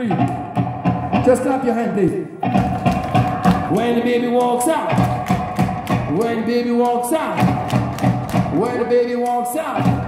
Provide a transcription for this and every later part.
free. Just clap your hand, please. When the baby walks out. When the baby walks out. When the baby walks out.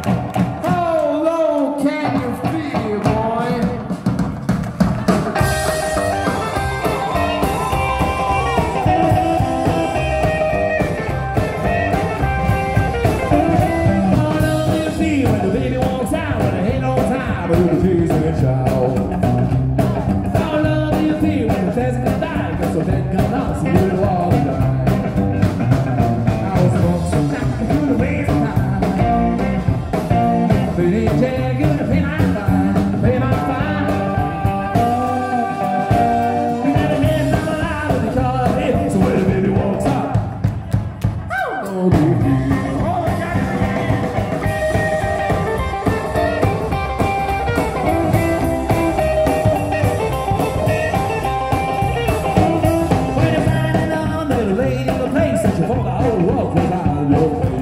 Okay.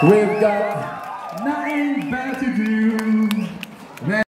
We've got nine better to do.